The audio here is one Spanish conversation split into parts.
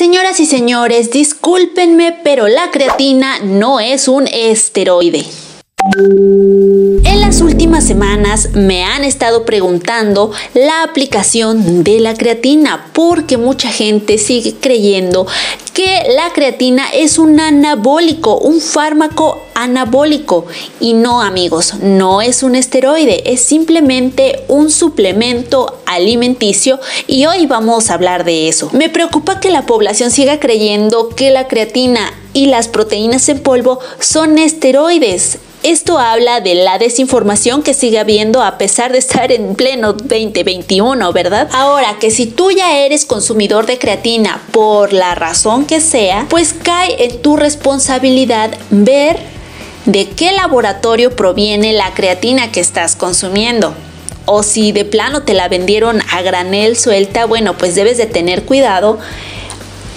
Señoras y señores, discúlpenme, pero la creatina no es un esteroide. Últimas semanas me han estado preguntando la aplicación de la creatina porque mucha gente sigue creyendo que la creatina es un anabólico, un fármaco anabólico. Y no amigos, no es un esteroide, es simplemente un suplemento alimenticio y hoy vamos a hablar de eso. Me preocupa que la población siga creyendo que la creatina y las proteínas en polvo son esteroides. Esto habla de la desinformación que sigue habiendo a pesar de estar en pleno 2021, ¿verdad? Ahora que si tú ya eres consumidor de creatina por la razón que sea, pues cae en tu responsabilidad ver de qué laboratorio proviene la creatina que estás consumiendo. O si de plano te la vendieron a granel suelta, bueno, pues debes de tener cuidado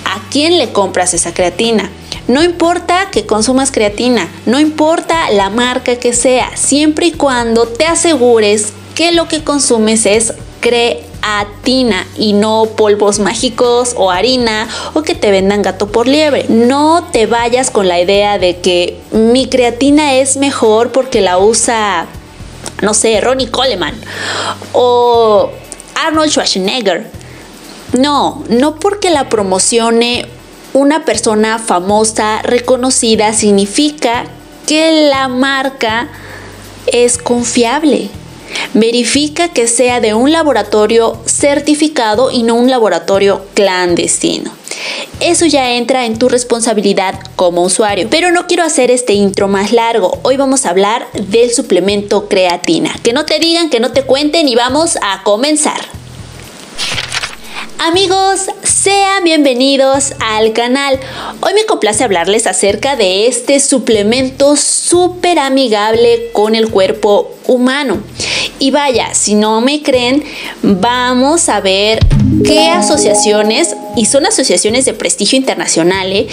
a quién le compras esa creatina. No importa que consumas creatina, no importa la marca que sea, siempre y cuando te asegures que lo que consumes es creatina y no polvos mágicos o harina o que te vendan gato por liebre. No te vayas con la idea de que mi creatina es mejor porque la usa, no sé, Ronnie Coleman o Arnold Schwarzenegger. No, no porque la promocione una persona famosa, reconocida, significa que la marca es confiable. Verifica que sea de un laboratorio certificado y no un laboratorio clandestino. Eso ya entra en tu responsabilidad como usuario. Pero no quiero hacer este intro más largo. Hoy vamos a hablar del suplemento creatina. Que no te digan, que no te cuenten y vamos a comenzar. Amigos, sean bienvenidos al canal. Hoy me complace hablarles acerca de este suplemento súper amigable con el cuerpo humano. Y vaya, si no me creen, vamos a ver qué asociaciones, y son asociaciones de prestigio internacional, ¿eh?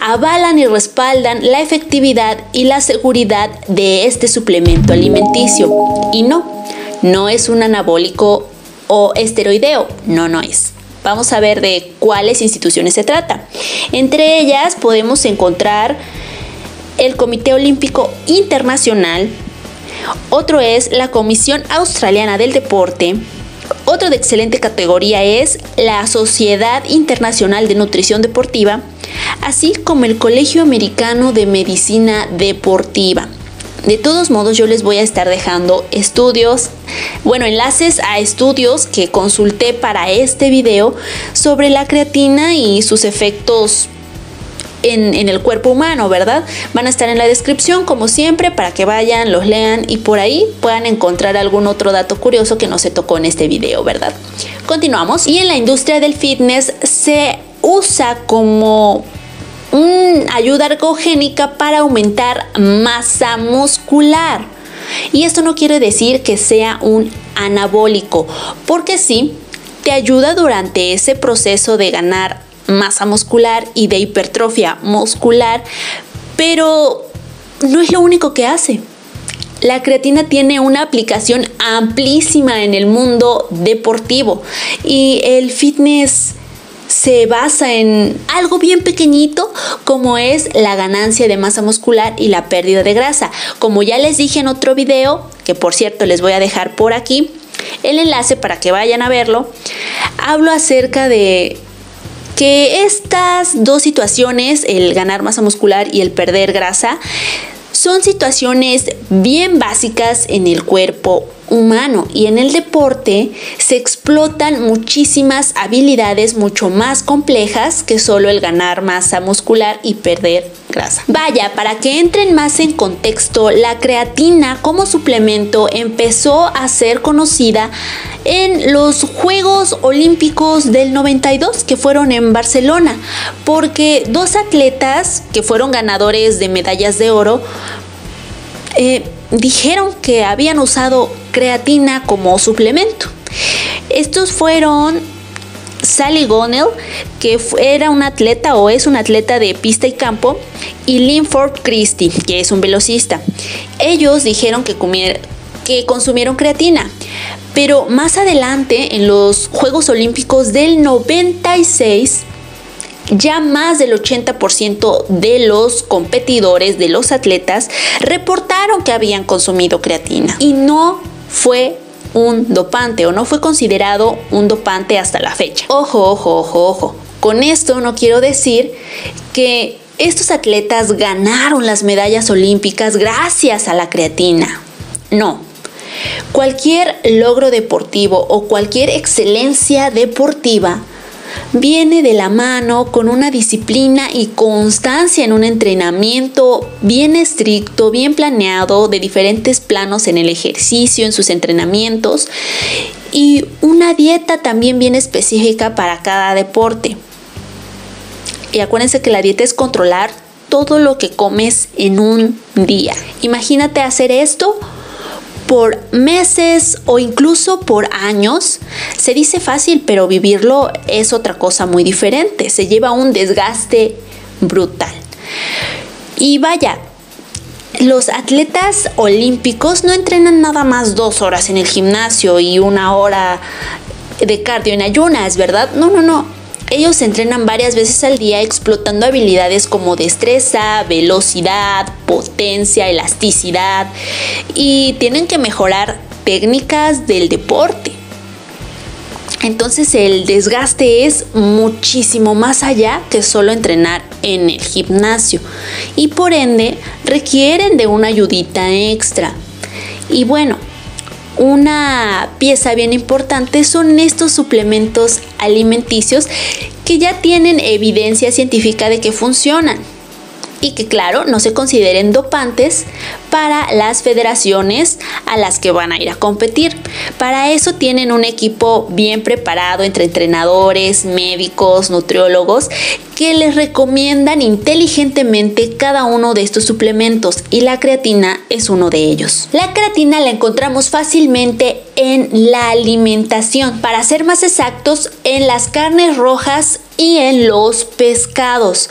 avalan y respaldan la efectividad y la seguridad de este suplemento alimenticio. Y no, no es un anabólico o esteroideo, no, no es. Vamos a ver de cuáles instituciones se trata. Entre ellas podemos encontrar el Comité Olímpico Internacional, otro es la Comisión Australiana del Deporte, otro de excelente categoría es la Sociedad Internacional de Nutrición Deportiva, así como el Colegio Americano de Medicina Deportiva. De todos modos, yo les voy a estar dejando estudios, bueno, enlaces a estudios que consulté para este video sobre la creatina y sus efectos en, en, el cuerpo humano, ¿verdad? Van a estar en la descripción como siempre para que vayan, los lean y por ahí puedan encontrar algún otro dato curioso que no se tocó en este video, ¿verdad? Continuamos. Y en la industria del fitness se usa como una ayuda ergogénica para aumentar masa muscular. Y esto no quiere decir que sea un anabólico, porque sí, te ayuda durante ese proceso de ganar masa muscular y de hipertrofia muscular, pero no es lo único que hace. La creatina tiene una aplicación amplísima en el mundo deportivo y el fitness se basa en algo bien pequeñito como es la ganancia de masa muscular y la pérdida de grasa. Como ya les dije en otro video, que por cierto les voy a dejar por aquí el enlace para que vayan a verlo, hablo acerca de que estas dos situaciones, el ganar masa muscular y el perder grasa, son situaciones bien básicas en el cuerpo humano y en el deporte se explotan muchísimas habilidades mucho más complejas que solo el ganar masa muscular y perder grasa. Vaya, para que entren más en contexto, la creatina como suplemento empezó a ser conocida en los Juegos Olímpicos del 92 que fueron en Barcelona, porque dos atletas que fueron ganadores de medallas de oro eh, dijeron que habían usado creatina como suplemento. Estos fueron Sally Gonell, que era un atleta o es un atleta de pista y campo, y Linford Christie, que es un velocista. Ellos dijeron que, que consumieron creatina, pero más adelante, en los Juegos Olímpicos del 96, ya más del 80% de los competidores, de los atletas, reportaron que habían consumido creatina y no fue un dopante o no fue considerado un dopante hasta la fecha. Ojo, ojo, ojo, ojo. Con esto no quiero decir que estos atletas ganaron las medallas olímpicas gracias a la creatina. No. Cualquier logro deportivo o cualquier excelencia deportiva viene de la mano con una disciplina y constancia en un entrenamiento bien estricto, bien planeado, de diferentes planos en el ejercicio, en sus entrenamientos y una dieta también bien específica para cada deporte. Y acuérdense que la dieta es controlar todo lo que comes en un día. Imagínate hacer esto por meses o incluso por años, se dice fácil, pero vivirlo es otra cosa muy diferente. Se lleva un desgaste brutal. Y vaya, los atletas olímpicos no entrenan nada más dos horas en el gimnasio y una hora de cardio en ayunas, ¿verdad? No, no, no. Ellos entrenan varias veces al día explotando habilidades como destreza, velocidad, potencia, elasticidad y tienen que mejorar técnicas del deporte. Entonces el desgaste es muchísimo más allá que solo entrenar en el gimnasio y por ende requieren de una ayudita extra. Y bueno, una pieza bien importante son estos suplementos alimenticios que ya tienen evidencia científica de que funcionan y que claro no se consideren dopantes para las federaciones a las que van a ir a competir. Para eso tienen un equipo bien preparado entre entrenadores, médicos, nutriólogos que les recomiendan inteligentemente cada uno de estos suplementos y la creatina es uno de ellos. La creatina la encontramos fácilmente en la alimentación, para ser más exactos, en las carnes rojas y en los pescados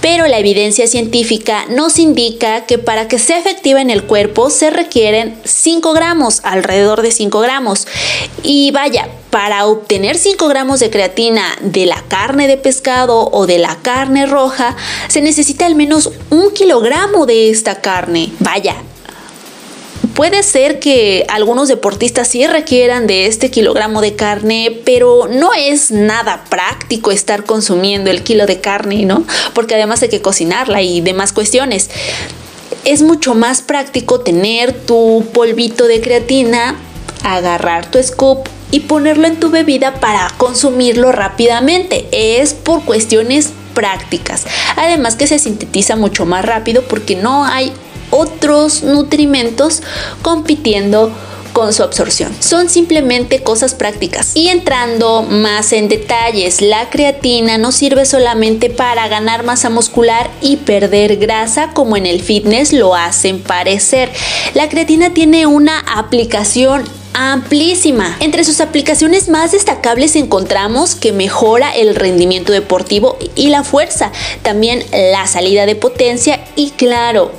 pero la evidencia científica nos indica que para que sea efectiva en el cuerpo se requieren 5 gramos, alrededor de 5 gramos. Y vaya, para obtener 5 gramos de creatina de la carne de pescado o de la carne roja, se necesita al menos un kilogramo de esta carne. Vaya, Puede ser que algunos deportistas sí requieran de este kilogramo de carne, pero no es nada práctico estar consumiendo el kilo de carne, ¿no? Porque además hay que cocinarla y demás cuestiones. Es mucho más práctico tener tu polvito de creatina, agarrar tu scoop y ponerlo en tu bebida para consumirlo rápidamente. Es por cuestiones prácticas. Además que se sintetiza mucho más rápido porque no hay otros nutrimentos compitiendo con su absorción. Son simplemente cosas prácticas. Y entrando más en detalles, la creatina no sirve solamente para ganar masa muscular y perder grasa como en el fitness lo hacen parecer. La creatina tiene una aplicación amplísima. Entre sus aplicaciones más destacables encontramos que mejora el rendimiento deportivo y la fuerza, también la salida de potencia y claro,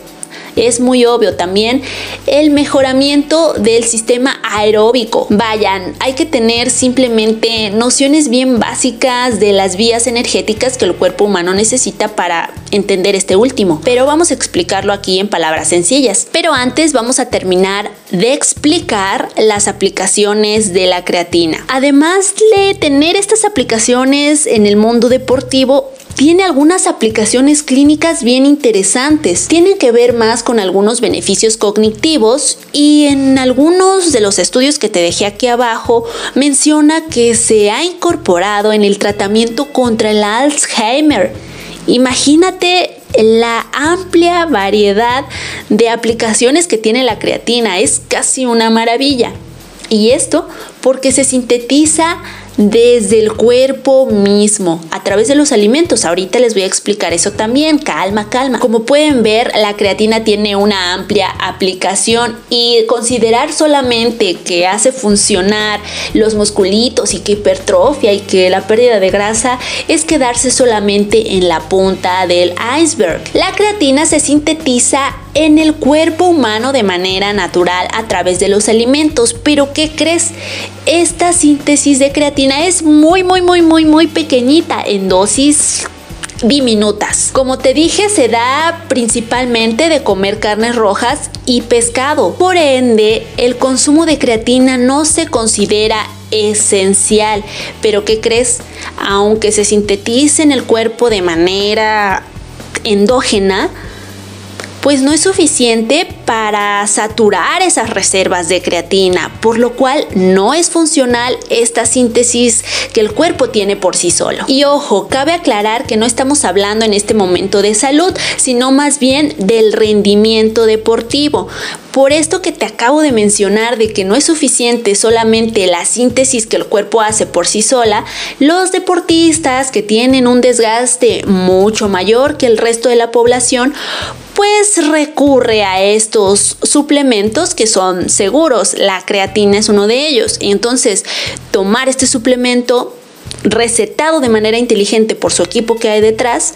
es muy obvio también el mejoramiento del sistema aeróbico. Vayan, hay que tener simplemente nociones bien básicas de las vías energéticas que el cuerpo humano necesita para entender este último. Pero vamos a explicarlo aquí en palabras sencillas. Pero antes vamos a terminar de explicar las aplicaciones de la creatina. Además de tener estas aplicaciones en el mundo deportivo, tiene algunas aplicaciones clínicas bien interesantes. Tienen que ver más con algunos beneficios cognitivos y en algunos de los estudios que te dejé aquí abajo menciona que se ha incorporado en el tratamiento contra el Alzheimer. Imagínate la amplia variedad de aplicaciones que tiene la creatina. Es casi una maravilla. Y esto porque se sintetiza desde el cuerpo mismo, a través de los alimentos. Ahorita les voy a explicar eso también. Calma, calma. Como pueden ver, la creatina tiene una amplia aplicación y considerar solamente que hace funcionar los musculitos y que hipertrofia y que la pérdida de grasa es quedarse solamente en la punta del iceberg. La creatina se sintetiza en el cuerpo humano de manera natural a través de los alimentos. Pero ¿qué crees? Esta síntesis de creatina es muy, muy, muy, muy, muy pequeñita en dosis diminutas. Como te dije, se da principalmente de comer carnes rojas y pescado. Por ende, el consumo de creatina no se considera esencial. Pero ¿qué crees? Aunque se sintetice en el cuerpo de manera endógena, pues no es suficiente para saturar esas reservas de creatina, por lo cual no es funcional esta síntesis que el cuerpo tiene por sí solo. Y ojo, cabe aclarar que no estamos hablando en este momento de salud, sino más bien del rendimiento deportivo. Por esto que te acabo de mencionar de que no es suficiente solamente la síntesis que el cuerpo hace por sí sola, los deportistas que tienen un desgaste mucho mayor que el resto de la población, pues recurre a estos suplementos que son seguros. La creatina es uno de ellos. Y entonces, tomar este suplemento recetado de manera inteligente por su equipo que hay detrás,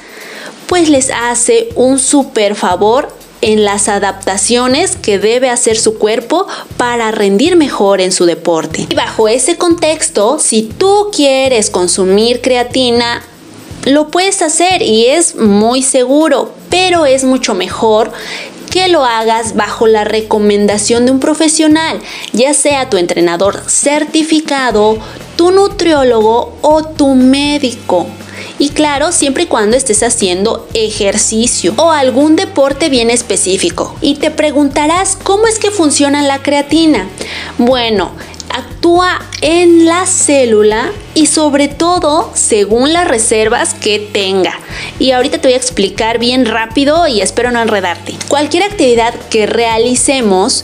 pues les hace un super favor en las adaptaciones que debe hacer su cuerpo para rendir mejor en su deporte. Y bajo ese contexto, si tú quieres consumir creatina, lo puedes hacer y es muy seguro, pero es mucho mejor que lo hagas bajo la recomendación de un profesional, ya sea tu entrenador certificado, tu nutriólogo o tu médico. Y claro, siempre y cuando estés haciendo ejercicio o algún deporte bien específico. Y te preguntarás, ¿cómo es que funciona la creatina? Bueno, actúa en la célula y sobre todo según las reservas que tenga. Y ahorita te voy a explicar bien rápido y espero no enredarte. Cualquier actividad que realicemos,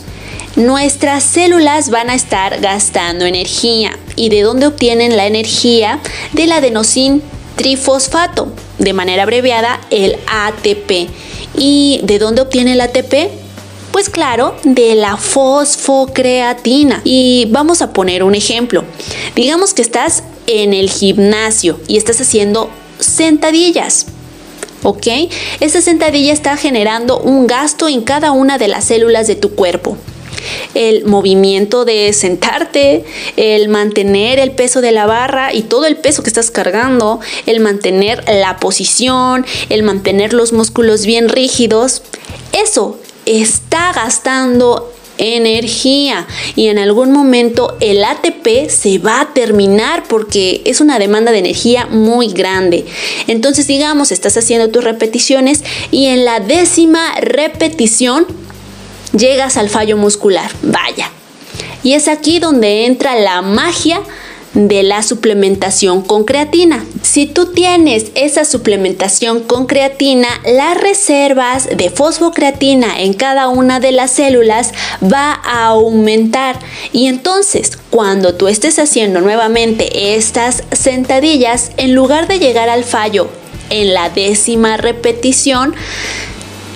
nuestras células van a estar gastando energía. ¿Y de dónde obtienen la energía? Del adenosín trifosfato, de manera abreviada el ATP. ¿Y de dónde obtiene el ATP? Pues claro, de la fosfocreatina. Y vamos a poner un ejemplo. Digamos que estás en el gimnasio y estás haciendo sentadillas. ¿Ok? Esta sentadilla está generando un gasto en cada una de las células de tu cuerpo el movimiento de sentarte, el mantener el peso de la barra y todo el peso que estás cargando, el mantener la posición, el mantener los músculos bien rígidos. Eso está gastando energía y en algún momento el ATP se va a terminar porque es una demanda de energía muy grande. Entonces digamos, estás haciendo tus repeticiones y en la décima repetición llegas al fallo muscular. Vaya. Y es aquí donde entra la magia de la suplementación con creatina. Si tú tienes esa suplementación con creatina, las reservas de fosfocreatina en cada una de las células va a aumentar y entonces cuando tú estés haciendo nuevamente estas sentadillas, en lugar de llegar al fallo en la décima repetición,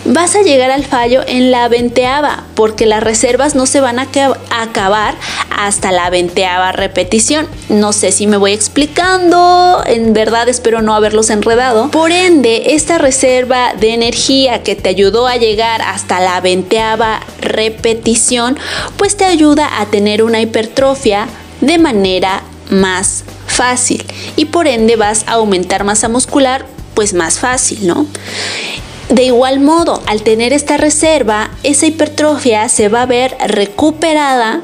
vas a llegar al fallo en la venteava, porque las reservas no se van a acabar hasta la venteava repetición. No sé si me voy explicando, en verdad espero no haberlos enredado. Por ende, esta reserva de energía que te ayudó a llegar hasta la venteava repetición, pues te ayuda a tener una hipertrofia de manera más fácil y por ende vas a aumentar masa muscular pues más fácil, ¿no? De igual modo, al tener esta reserva, esa hipertrofia se va a ver recuperada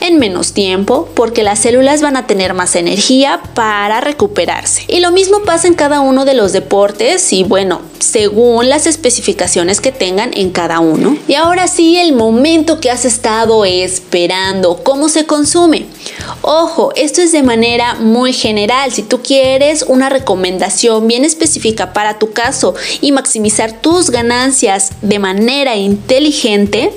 en menos tiempo porque las células van a tener más energía para recuperarse. Y lo mismo pasa en cada uno de los deportes y bueno, según las especificaciones que tengan en cada uno. Y ahora sí, el momento que has estado esperando, ¿cómo se consume? Ojo, esto es de manera muy general. Si tú quieres una recomendación bien específica para tu caso y maximizar tus ganancias de manera inteligente,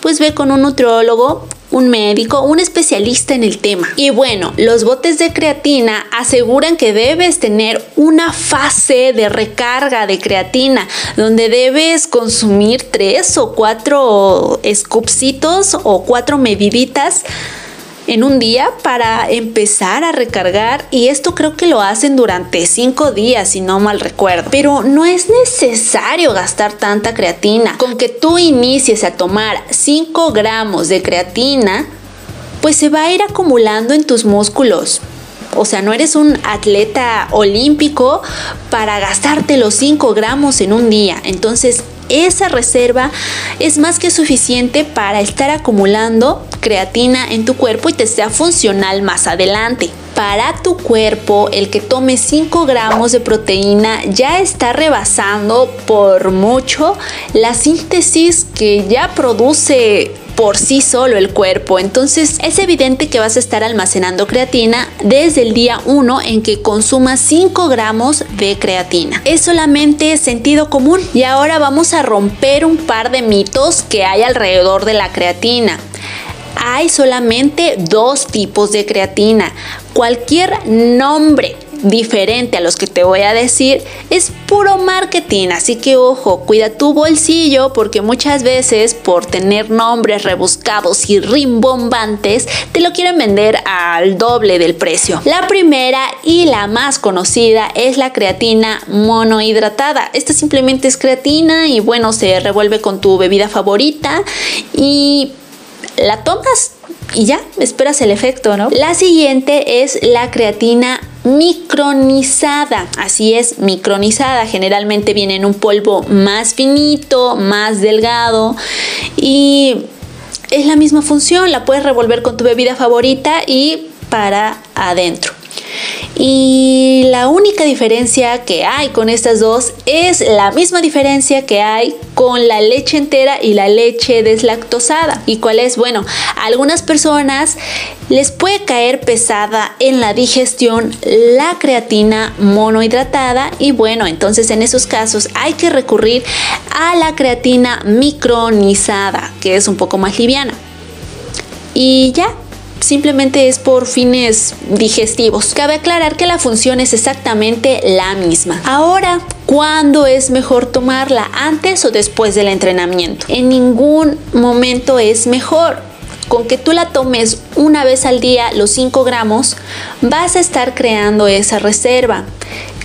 pues ve con un nutriólogo un médico, un especialista en el tema. Y bueno, los botes de creatina aseguran que debes tener una fase de recarga de creatina donde debes consumir tres o cuatro scoopsitos o cuatro mediditas en un día para empezar a recargar y esto creo que lo hacen durante cinco días si no mal recuerdo. Pero no es necesario gastar tanta creatina. Con que tú inicies a tomar 5 gramos de creatina, pues se va a ir acumulando en tus músculos. O sea, no eres un atleta olímpico para gastarte los 5 gramos en un día. Entonces, esa reserva es más que suficiente para estar acumulando creatina en tu cuerpo y te sea funcional más adelante. Para tu cuerpo, el que tome 5 gramos de proteína ya está rebasando por mucho la síntesis que ya produce por sí solo el cuerpo. Entonces es evidente que vas a estar almacenando creatina desde el día 1 en que consumas 5 gramos de creatina. Es solamente sentido común. Y ahora vamos a romper un par de mitos que hay alrededor de la creatina hay solamente dos tipos de creatina. Cualquier nombre diferente a los que te voy a decir es puro marketing, así que ojo, cuida tu bolsillo porque muchas veces por tener nombres rebuscados y rimbombantes te lo quieren vender al doble del precio. La primera y la más conocida es la creatina monohidratada. Esta simplemente es creatina y bueno, se revuelve con tu bebida favorita y la tomas y ya, esperas el efecto, ¿no? La siguiente es la creatina micronizada. Así es, micronizada. Generalmente viene en un polvo más finito, más delgado y es la misma función. La puedes revolver con tu bebida favorita y para adentro. Y la única diferencia que hay con estas dos es la misma diferencia que hay con la leche entera y la leche deslactosada. ¿Y cuál es? Bueno, a algunas personas les puede caer pesada en la digestión la creatina monohidratada y bueno, entonces en esos casos hay que recurrir a la creatina micronizada, que es un poco más liviana. Y ya, simplemente es por fines digestivos. Cabe aclarar que la función es exactamente la misma. Ahora, ¿cuándo es mejor tomarla? ¿Antes o después del entrenamiento? En ningún momento es mejor. Con que tú la tomes una vez al día los 5 gramos, vas a estar creando esa reserva.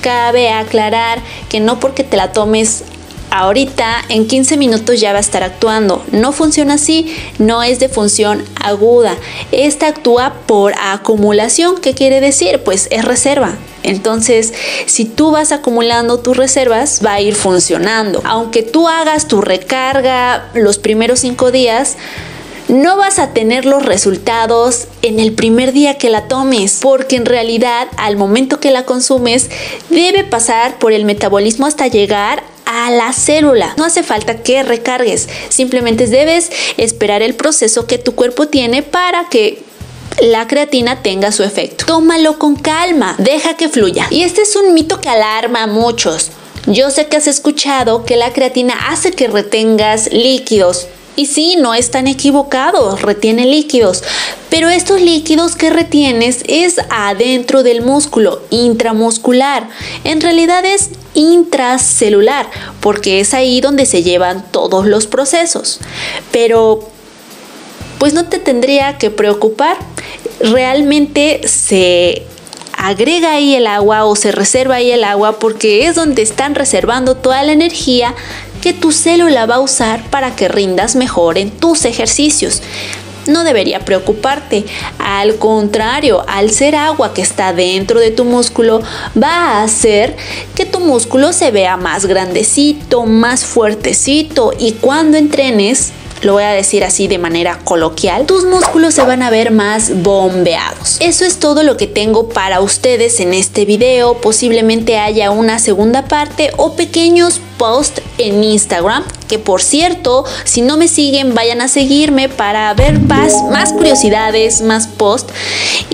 Cabe aclarar que no porque te la tomes ahorita en 15 minutos ya va a estar actuando. No funciona así, no es de función aguda. Esta actúa por acumulación. ¿Qué quiere decir? Pues es reserva. Entonces, si tú vas acumulando tus reservas, va a ir funcionando. Aunque tú hagas tu recarga los primeros 5 días, no vas a tener los resultados en el primer día que la tomes, porque en realidad al momento que la consumes debe pasar por el metabolismo hasta llegar a la célula. No hace falta que recargues, simplemente debes esperar el proceso que tu cuerpo tiene para que la creatina tenga su efecto. Tómalo con calma, deja que fluya. Y este es un mito que alarma a muchos. Yo sé que has escuchado que la creatina hace que retengas líquidos. Y sí, no es tan equivocado, retiene líquidos, pero estos líquidos que retienes es adentro del músculo, intramuscular. En realidad es intracelular, porque es ahí donde se llevan todos los procesos. Pero, pues no te tendría que preocupar, realmente se agrega ahí el agua o se reserva ahí el agua porque es donde están reservando toda la energía que tu célula va a usar para que rindas mejor en tus ejercicios. No debería preocuparte, al contrario, al ser agua que está dentro de tu músculo, va a hacer que tu músculo se vea más grandecito, más fuertecito. Y cuando entrenes lo voy a decir así de manera coloquial, tus músculos se van a ver más bombeados. Eso es todo lo que tengo para ustedes en este video. Posiblemente haya una segunda parte o pequeños posts en Instagram. Que por cierto, si no me siguen, vayan a seguirme para ver más, más curiosidades, más posts.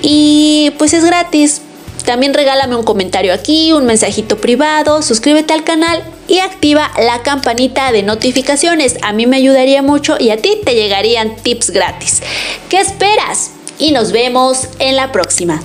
Y pues es gratis también regálame un comentario aquí, un mensajito privado, suscríbete al canal y activa la campanita de notificaciones. A mí me ayudaría mucho y a ti te llegarían tips gratis. ¿Qué esperas? Y nos vemos en la próxima.